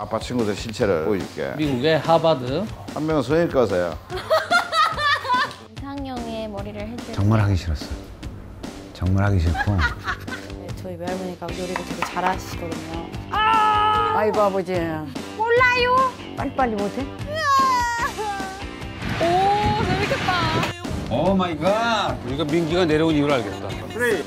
아빠 친구들 신체를 보여줄게. 미국의 하버드. 한 명은 성형과세요. 이상형의 머리를 해줄 정말 하기 싫었어요 정말 하기 싫고. 네, 저희 외할머니가 요리를 되게 잘하시거든요. 아! 아이고 아버지. 몰라요. 빨리빨리 못해 오 재밌겠다. Oh my God. 우리가 민기가 내려온 이유를 알겠다. 3, 2, 1